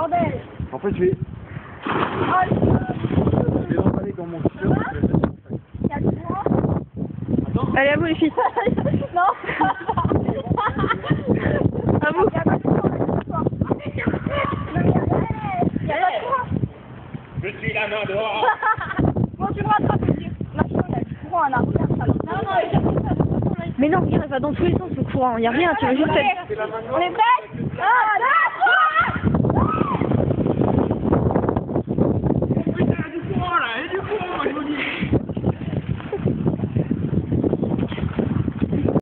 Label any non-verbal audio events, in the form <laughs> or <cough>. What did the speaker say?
En fait, je vais, Oh, je vais dans mon t-shirt. Allez, à vous les filles. <laughs> Non <laughs> À vous. Eh. Je suis la main dehors. <laughs> Bon, tu me rattrapes, Non, Non, non. Mais non, regarde, va dans tous les sens le courant. Y a rien, tu veux juste. On est